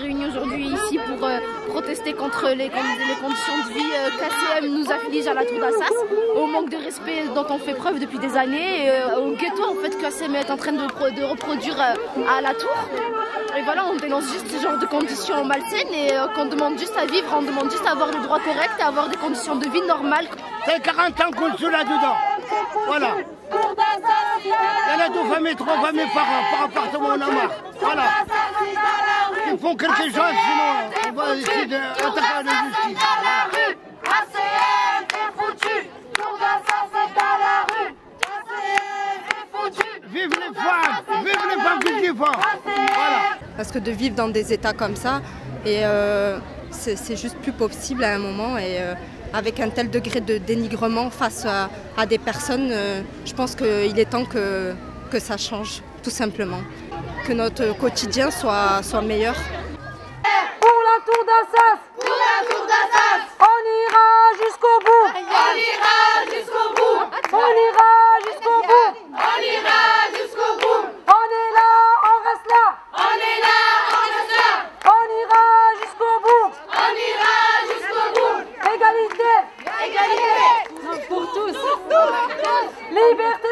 réunis aujourd'hui ici pour euh, protester contre les, conditions de vie euh, qu'ACM nous afflige à la tour d'Assas, au manque de respect dont on fait preuve depuis des années, euh, au ghetto en fait qu'ACM est en train de, reproduire à la tour. Et voilà, on dénonce juste ce genre de conditions malsaines et qu'on demande juste à vivre, on demande juste à avoir des droits corrects, à avoir des conditions de vie normales. C'est ans qu'on là-dedans. Voilà. Il y en a deux familles, trois familles par, appartement, on a. Voilà. Ils font quelque chose, sinon on va essayer d'attaquer la justice. ACM est foutu, Tour d'Assas est à la rue. ACM est foutu. Vive les femmes, vive les femmes qui kiffent. Voilà. Parce que de vivre dans des états comme ça, et euh, c'est juste plus possible à un moment. Et euh, avec un tel degré de dénigrement face à, à des personnes, euh, je pense qu'il est temps que, que ça change, tout simplement que notre quotidien soit, soit meilleur. Pour la tour d'Assas. Pour la tour d'Assas. On ira jusqu'au bout. On ira jusqu'au bout. On ira jusqu'au bout. On ira jusqu'au bout. On est là, on reste là. On est là, on reste là. On ira jusqu'au bout. On ira jusqu'au bout. Égalité. Égalité. Pour tous. Liberté.